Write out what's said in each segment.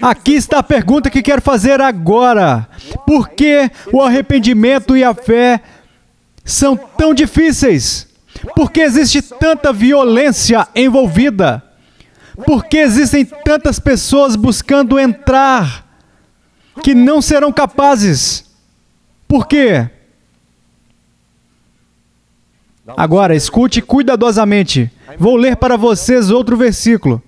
Aqui está a pergunta que quero fazer agora. Por que o arrependimento e a fé são tão difíceis? Por que existe tanta violência envolvida? Por que existem tantas pessoas buscando entrar que não serão capazes? Por quê? Agora, escute cuidadosamente. Vou ler para vocês outro versículo.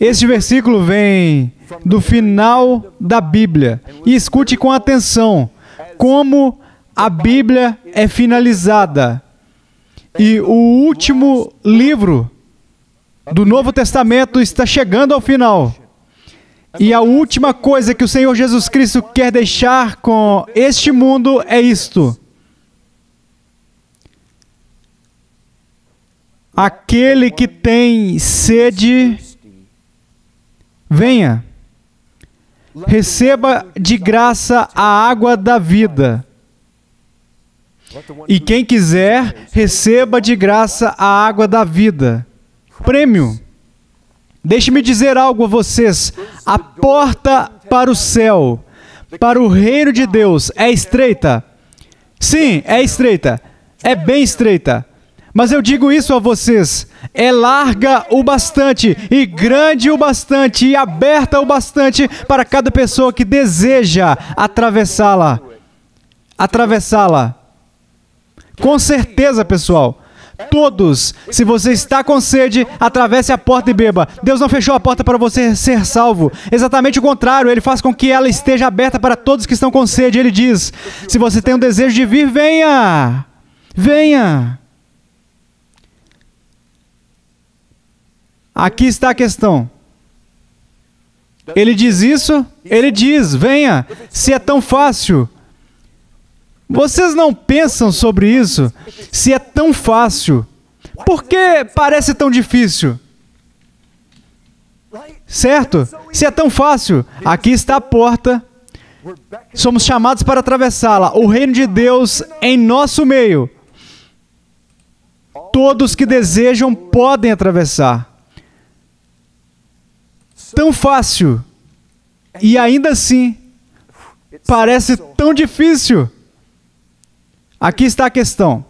Este versículo vem do final da Bíblia. E escute com atenção como a Bíblia é finalizada. E o último livro do Novo Testamento está chegando ao final. E a última coisa que o Senhor Jesus Cristo quer deixar com este mundo é isto. Aquele que tem sede, venha. Receba de graça a água da vida. E quem quiser, receba de graça a água da vida. Prêmio. Deixe-me dizer algo a vocês. A porta para o céu, para o reino de Deus, é estreita. Sim, é estreita. É bem estreita. Mas eu digo isso a vocês: é larga o bastante, e grande o bastante, e aberta o bastante para cada pessoa que deseja atravessá-la. Atravessá-la. Com certeza, pessoal. Todos, se você está com sede, atravesse a porta e beba. Deus não fechou a porta para você ser salvo. Exatamente o contrário, ele faz com que ela esteja aberta para todos que estão com sede. Ele diz: se você tem o desejo de vir, venha. Venha. Aqui está a questão. Ele diz isso, ele diz: venha, se é tão fácil. Vocês não pensam sobre isso? Se é tão fácil, por que parece tão difícil? Certo? Se é tão fácil, aqui está a porta. Somos chamados para atravessá-la. O reino de Deus em nosso meio. Todos que desejam podem atravessar. Tão fácil. E ainda assim, parece tão difícil. Aqui está a questão.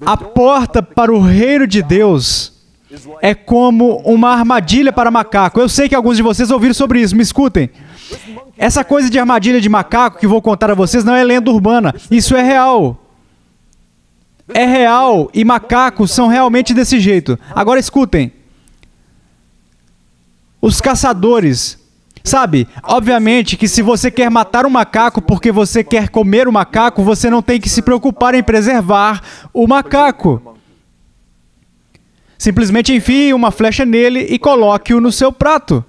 A porta para o reino de Deus é como uma armadilha para macaco. Eu sei que alguns de vocês ouviram sobre isso, me escutem. Essa coisa de armadilha de macaco que vou contar a vocês não é lenda urbana, isso é real. É real e macacos são realmente desse jeito. Agora escutem. Os caçadores Sabe, obviamente que se você quer matar um macaco porque você quer comer o macaco, você não tem que se preocupar em preservar o macaco. Simplesmente enfie uma flecha nele e coloque-o no seu prato.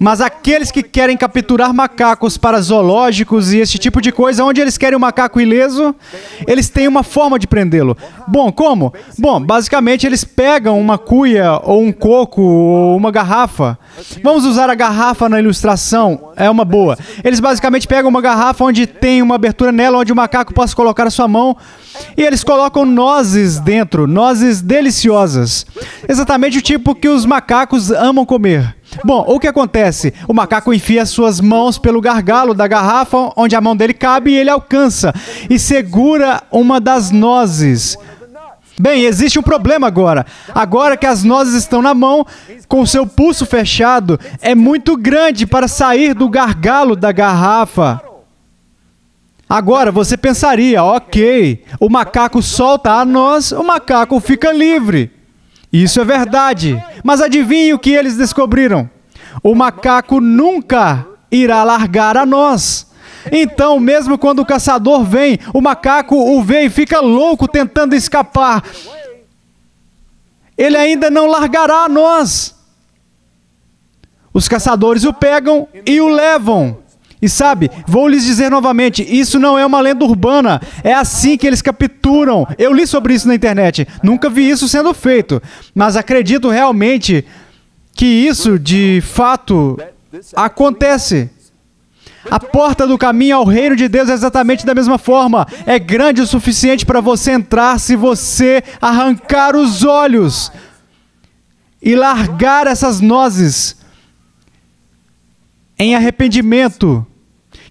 Mas aqueles que querem capturar macacos para zoológicos e esse tipo de coisa, onde eles querem o um macaco ileso, eles têm uma forma de prendê-lo. Bom, como? Bom, basicamente eles pegam uma cuia ou um coco ou uma garrafa. Vamos usar a garrafa na ilustração, é uma boa. Eles basicamente pegam uma garrafa onde tem uma abertura nela onde o macaco possa colocar a sua mão e eles colocam nozes dentro, nozes deliciosas. Exatamente o tipo que os macacos amam comer. Bom, o que acontece? O macaco enfia suas mãos pelo gargalo da garrafa, onde a mão dele cabe, e ele alcança e segura uma das nozes. Bem, existe um problema agora. Agora que as nozes estão na mão, com seu pulso fechado, é muito grande para sair do gargalo da garrafa. Agora você pensaria, ok, o macaco solta a noz, o macaco fica livre. Isso é verdade. Mas adivinhe o que eles descobriram? O macaco nunca irá largar a nós. Então, mesmo quando o caçador vem, o macaco o vê e fica louco tentando escapar. Ele ainda não largará a nós. Os caçadores o pegam e o levam. E sabe, vou lhes dizer novamente, isso não é uma lenda urbana, é assim que eles capturam. Eu li sobre isso na internet, nunca vi isso sendo feito, mas acredito realmente que isso de fato acontece. A porta do caminho ao reino de Deus é exatamente da mesma forma. É grande o suficiente para você entrar se você arrancar os olhos. e largar essas nozes em arrependimento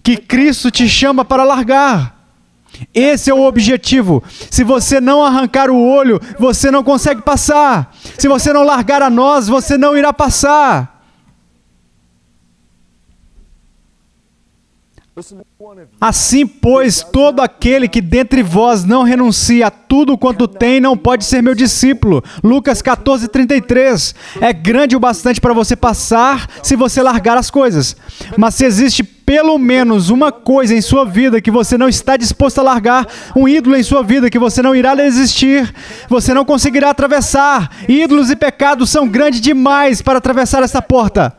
que Cristo te chama para largar. Esse é o objetivo. Se você não arrancar o olho, você não consegue passar. Se você não largar a nós, você não irá passar. Assim, pois, todo aquele que dentre vós não renuncia a tudo quanto tem, não pode ser meu discípulo. Lucas 14, 33. É grande o bastante para você passar se você largar as coisas. Mas se existe pelo menos uma coisa em sua vida que você não está disposto a largar, um ídolo em sua vida que você não irá desistir, você não conseguirá atravessar. Ídolos e pecados são grandes demais para atravessar essa porta.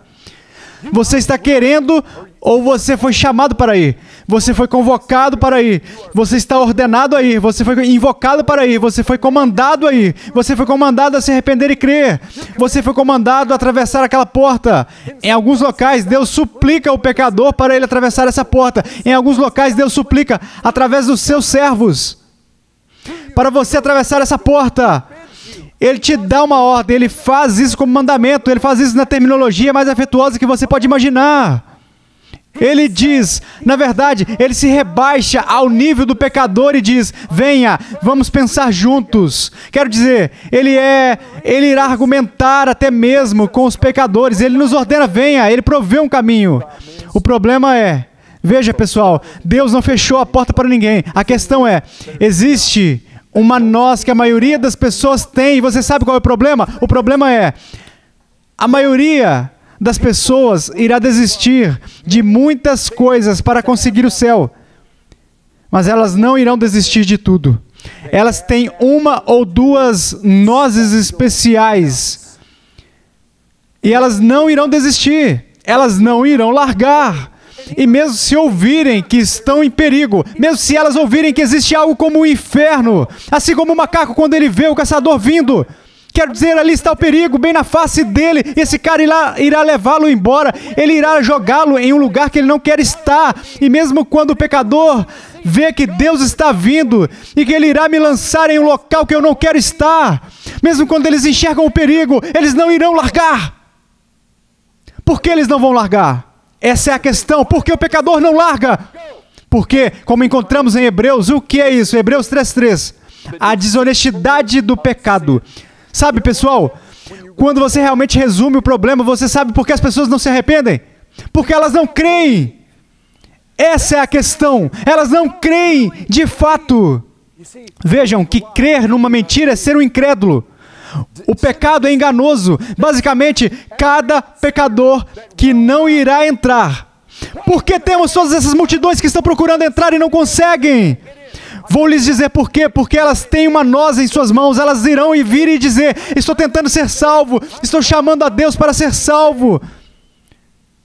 Você está querendo ou você foi chamado para ir? Você foi convocado para ir. Você está ordenado a ir. Você foi invocado para ir. Você foi comandado a ir. Você foi comandado a se arrepender e crer. Você foi comandado a atravessar aquela porta. Em alguns locais, Deus suplica o pecador para ele atravessar essa porta. Em alguns locais, Deus suplica através dos seus servos para você atravessar essa porta. Ele te dá uma ordem, ele faz isso como mandamento, ele faz isso na terminologia mais afetuosa que você pode imaginar. Ele diz, na verdade, ele se rebaixa ao nível do pecador e diz: "Venha, vamos pensar juntos". Quero dizer, ele é, ele irá argumentar até mesmo com os pecadores. Ele nos ordena: "Venha", ele provê um caminho. O problema é, veja, pessoal, Deus não fechou a porta para ninguém. A questão é, existe uma nós que a maioria das pessoas tem, e você sabe qual é o problema? O problema é a maioria das pessoas irá desistir de muitas coisas para conseguir o céu, mas elas não irão desistir de tudo. Elas têm uma ou duas nozes especiais e elas não irão desistir, elas não irão largar. E mesmo se ouvirem que estão em perigo, mesmo se elas ouvirem que existe algo como o inferno, assim como o macaco quando ele vê o caçador vindo, Quero dizer, ali está o perigo, bem na face dele. Esse cara irá, irá levá-lo embora. Ele irá jogá-lo em um lugar que ele não quer estar. E mesmo quando o pecador vê que Deus está vindo e que ele irá me lançar em um local que eu não quero estar, mesmo quando eles enxergam o perigo, eles não irão largar. Por que eles não vão largar? Essa é a questão. Por que o pecador não larga? Porque, como encontramos em Hebreus, o que é isso? Hebreus 3,3. A desonestidade do pecado Sabe, pessoal, quando você realmente resume o problema, você sabe por que as pessoas não se arrependem? Porque elas não creem. Essa é a questão. Elas não creem de fato. Vejam que crer numa mentira é ser um incrédulo. O pecado é enganoso. Basicamente, cada pecador que não irá entrar. Por que temos todas essas multidões que estão procurando entrar e não conseguem? Vou lhes dizer por quê? Porque elas têm uma noz em suas mãos, elas irão e vir e dizer: Estou tentando ser salvo, estou chamando a Deus para ser salvo.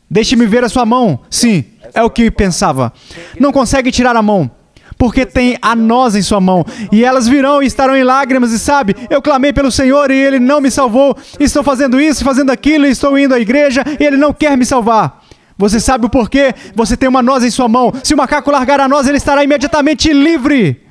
Deixe-me ver a sua mão. Sim, é o que pensava. Não consegue tirar a mão, porque tem a noz em sua mão. E elas virão e estarão em lágrimas, e sabe, eu clamei pelo Senhor e ele não me salvou. Estou fazendo isso, fazendo aquilo, estou indo à igreja e ele não quer me salvar. Você sabe o porquê? Você tem uma noz em sua mão. Se o macaco largar a noz, ele estará imediatamente livre.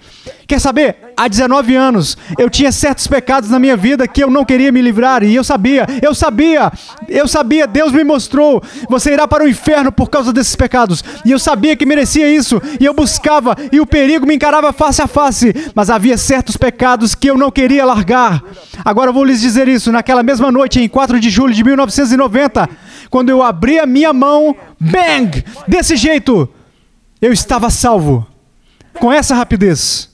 Quer saber? Há 19 anos eu tinha certos pecados na minha vida que eu não queria me livrar e eu sabia, eu sabia, eu sabia, Deus me mostrou. Você irá para o inferno por causa desses pecados. E eu sabia que merecia isso e eu buscava e o perigo me encarava face a face, mas havia certos pecados que eu não queria largar. Agora eu vou lhes dizer isso. Naquela mesma noite, em 4 de julho de 1990, quando eu abri a minha mão, bang! Desse jeito, eu estava salvo. Com essa rapidez.